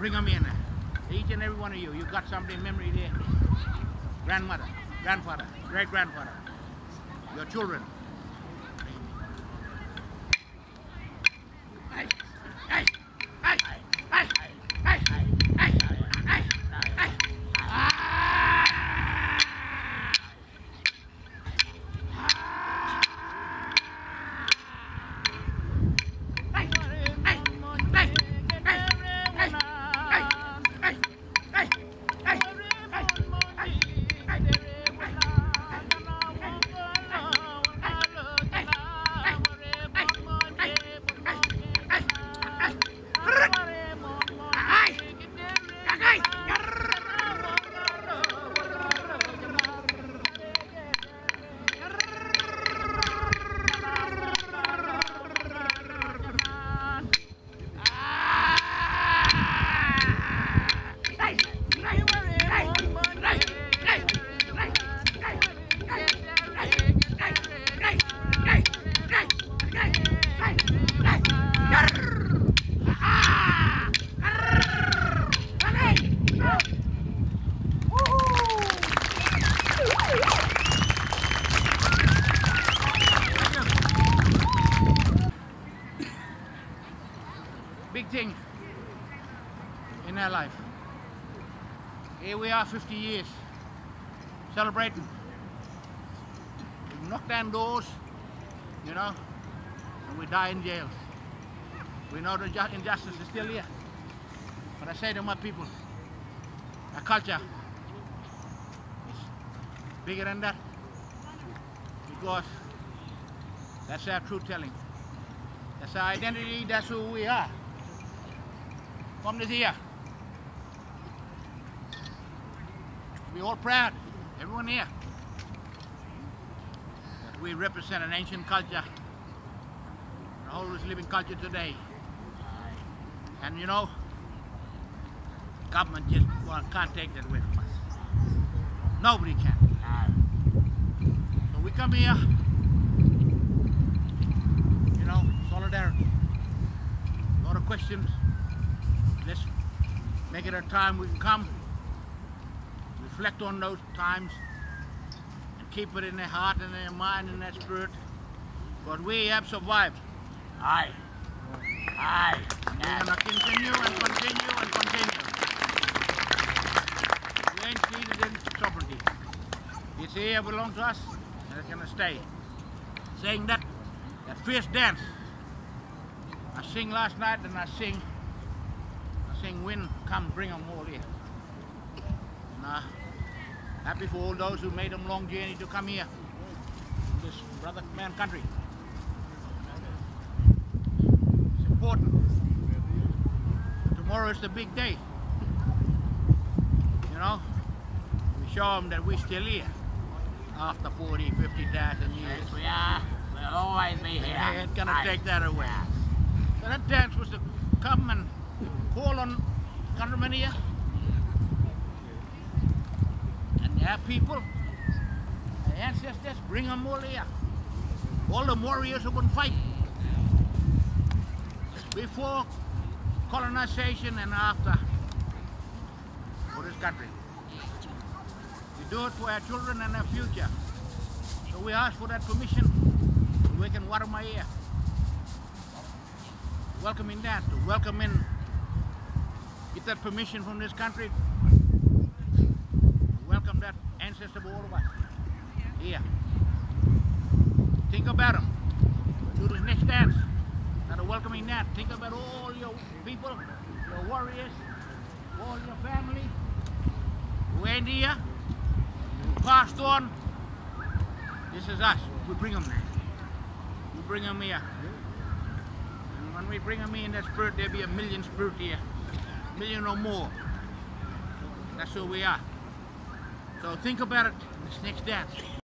Bring them in. Each and every one of you, you got something in memory there. Grandmother, grandfather, great grandfather, your children. Hey, hey, Big thing in our life. Here we are 50 years celebrating. We knock down doors, you know, and we die in jails. We know the injustice is still here. But I say to my people, our culture is bigger than that because that's our truth telling. That's our identity, that's who we are. From this here. We all proud, everyone here, that we represent an ancient culture, an always living culture today. And you know, government just well, can't take that away from us. Nobody can. So we come here, you know, solidarity. A lot of questions. Let's make it a time we can come, reflect on those times, and keep it in their heart and their mind and their spirit. But we have survived. Aye. Aye. We're gonna continue and continue and continue. We ain't ceded in sovereignty. It's here belongs to us and it's gonna stay. Saying that, that fierce dance. I sing last night and I sing, I sing wind come bring 'em all here. Uh, happy for all those who made them long journey to come here. This brother man country. It's important. Tomorrow is the big day. You know, we show them that we're still here after 40, 50,000 years. Yes, we are. We'll always be here. They ain't gonna take that away. So that dance was to come and call on And their people, their ancestors, bring them all here. All the warriors who would fight before colonization and after for this country. We do it for our children and our future. So we ask for that permission can water my ear. Welcome in that, to welcome in, get that permission from this country. Welcome that ancestor of all of us here. Think about them. Do the next dance. Not a welcoming that. Think about all your people, your warriors, all your family who ain't here, who passed on. This is us. We bring them. there. We bring them here. And when we bring them in that spirit, there'll be a million spirit here. Million or more. That's who we are. So think about it. This next dance.